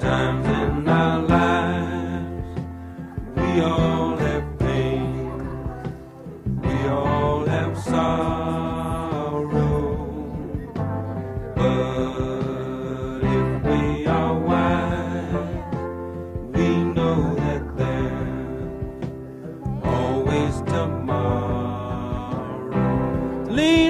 times in our lives we all have pain, we all have sorrow. But if we are wise, we know that there's always tomorrow. Lean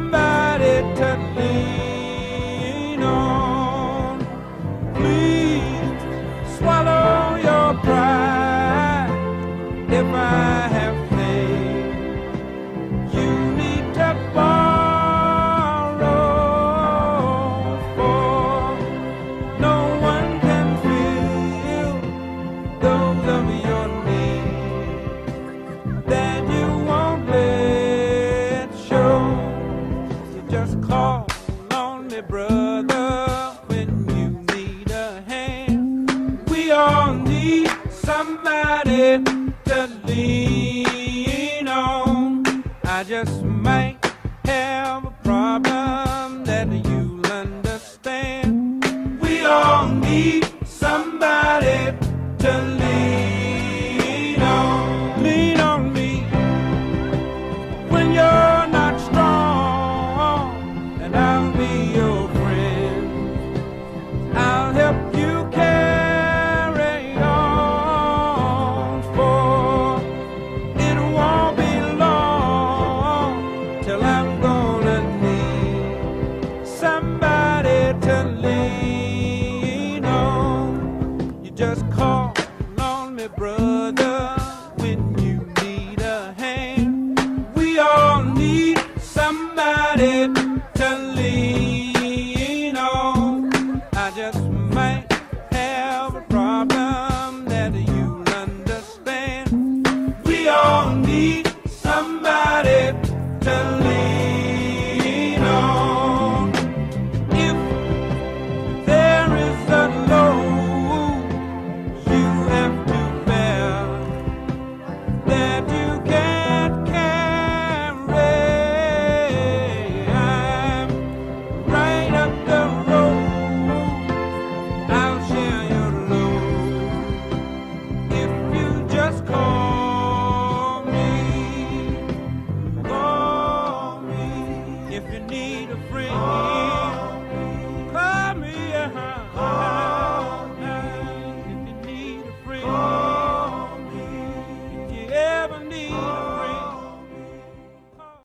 somebody to lean on. Please swallow your pride if I just call on me, brother, when you need a hand. We all need somebody to lean on. I just might have a problem that you'll understand. We all need